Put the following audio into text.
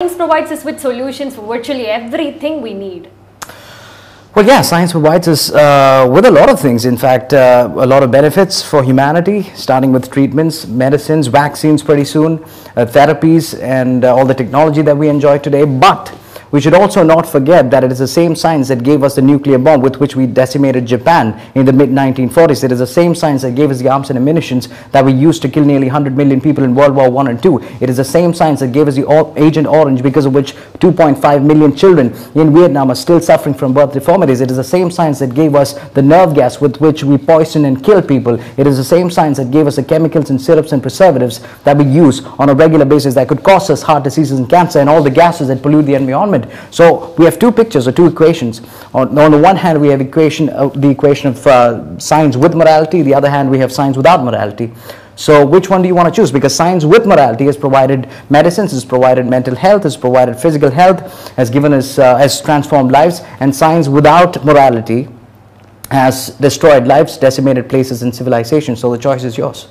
Science provides us with solutions for virtually everything we need. Well, yeah, science provides us uh, with a lot of things. In fact, uh, a lot of benefits for humanity, starting with treatments, medicines, vaccines pretty soon, uh, therapies, and uh, all the technology that we enjoy today. But we should also not forget that it is the same science that gave us the nuclear bomb with which we decimated Japan in the mid 1940s. It is the same science that gave us the arms and ammunitions that we used to kill nearly 100 million people in World War I and II. It is the same science that gave us the Agent Orange, because of which 2.5 million children in Vietnam are still suffering from birth deformities. It is the same science that gave us the nerve gas with which we poison and kill people. It is the same science that gave us the chemicals and syrups and preservatives that we use on a regular basis that could cause us heart diseases and cancer and all the gases that pollute the environment. So we have two pictures or two equations. On, on the one hand, we have equation uh, the equation of uh, science with morality. The other hand, we have science without morality. So which one do you want to choose? Because science with morality has provided medicines, has provided mental health, has provided physical health, has given us, uh, has transformed lives, and science without morality has destroyed lives, decimated places and civilizations. So the choice is yours.